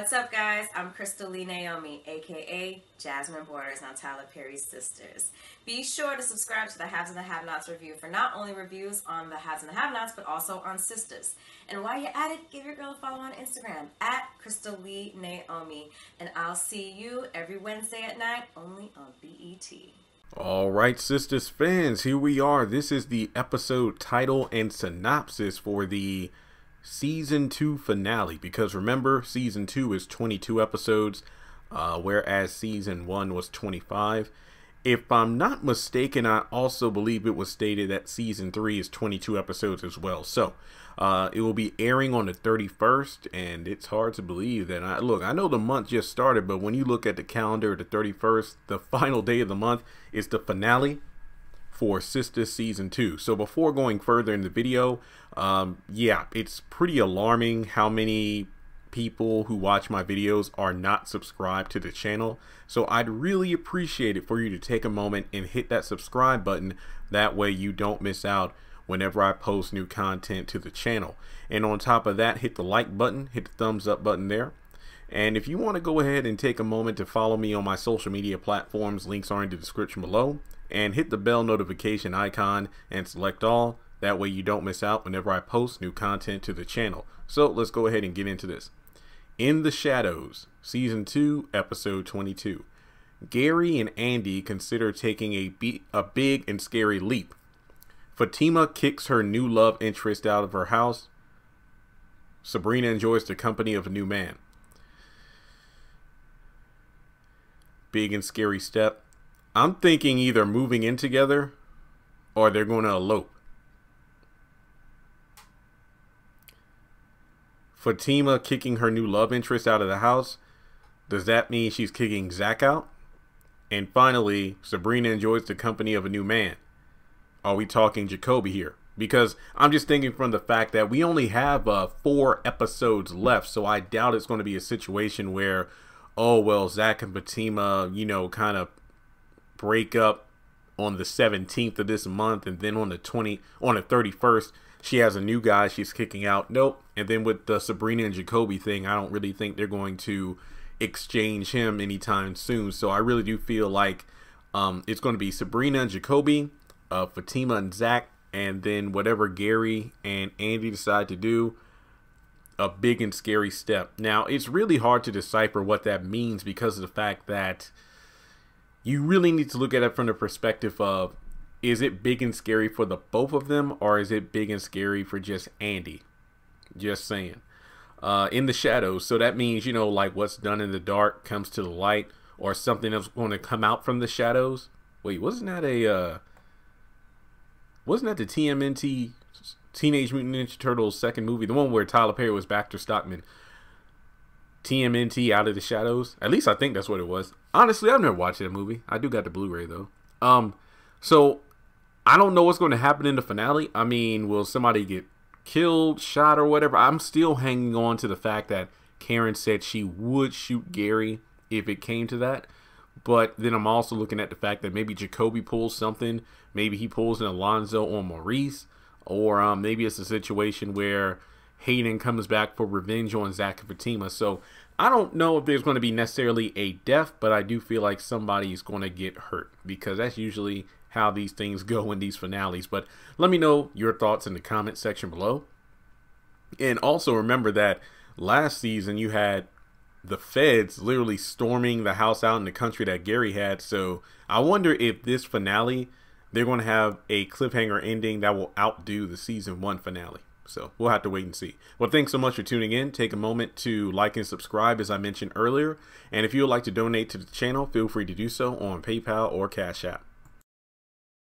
What's up, guys? I'm Crystal Lee Naomi, aka Jasmine Borders on Tyler Perry's Sistas. Be sure to subscribe to the Haves and the Have Nots review for not only reviews on the Haves and the Have Nots, but also on Sistas. And while you're at it, give your girl a follow on Instagram at Crystal Lee Naomi. And I'll see you every Wednesday at night only on BET. All right, Sistas fans, here we are. This is the episode title and synopsis for the season two finale because remember season two is 22 episodes uh, whereas season one was 25 if i'm not mistaken i also believe it was stated that season three is 22 episodes as well. So uh, it will be airing on the 31st and it's hard to believe that i look i know the month just started but when you look at the calendar the 31st the final day of the month is the finale for Sister Season 2. So before going further in the video, um, yeah, it's pretty alarming how many people who watch my videos are not subscribed to the channel. So I'd really appreciate it for you to take a moment and hit that subscribe button. That way you don't miss out whenever I post new content to the channel. And on top of that, hit the like button, hit the thumbs up button there. And if you want to go ahead and take a moment to follow me on my social media platforms, links are in the description below and hit the bell notification icon and select all. That way you don't miss out whenever I post new content to the channel. So let's go ahead and get into this. In the Shadows, Season 2, Episode 22. Gary and Andi consider taking a, a big and scary leap. Fatima kicks her new love interest out of her house. Sabrina enjoys the company of a new man. Big and scary step. I'm thinking either moving in together or they're going to elope. Fatima kicking her new love interest out of the house. Does that mean she's kicking Zach out? And finally, Sabrina enjoys the company of a new man. Are we talking Jacoby here? Because I'm just thinking from the fact that we only have uh, four episodes left, so I doubt it's going to be a situation where, oh, well, Zach and Fatima, you know, kind of break up on the 17th of this month and then on the 20 on the 31st she has a new guy she's kicking out. Nope. And then with the sabrina and jacoby thing i don't really think they're going to exchange him anytime soon. So i really do feel like um, it's going to be sabrina and jacoby uh, fatima and zach and then whatever gary and andi decide to do a big and scary step. Now it's really hard to decipher what that means because of the fact that you really need to look at it from the perspective of is it big and scary for the both of them or is it big and scary for just Andi? Just saying. Uh, in the shadows, so that means you know like what's done in the dark comes to the light, or something that's going to come out from the shadows. Wait, wasn't that a uh, wasn't that the TMNT Teenage Mutant Ninja Turtles second movie, the one where Tyler Perry was Baxter Stockman? TMNT Out of the Shadows. At least I think that's what it was. Honestly, I've never watched that movie. I do got the Blu-ray though. Um, so I don't know what's going to happen in the finale. I mean, will somebody get killed, shot, or whatever? I'm still hanging on to the fact that Karen said she would shoot Gary if it came to that. But then I'm also looking at the fact that maybe Jacoby pulls something. Maybe he pulls an Alonzo on Maurice. Or um, maybe it's a situation where Hayden comes back for revenge on Zach and Fatima. So I don't know if there's going to be necessarily a death, but I do feel like somebody is going to get hurt because that's usually how these things go in these finales. But let me know your thoughts in the comment section below. And also remember that last season you had the feds literally storming the house out in the country that Gary had. So I wonder if this finale, they're going to have a cliffhanger ending that will outdo the season one finale. So we'll have to wait and see. Well, thanks so much for tuning in. Take a moment to like and subscribe, as I mentioned earlier. And if you would like to donate to the channel, feel free to do so on PayPal or Cash App.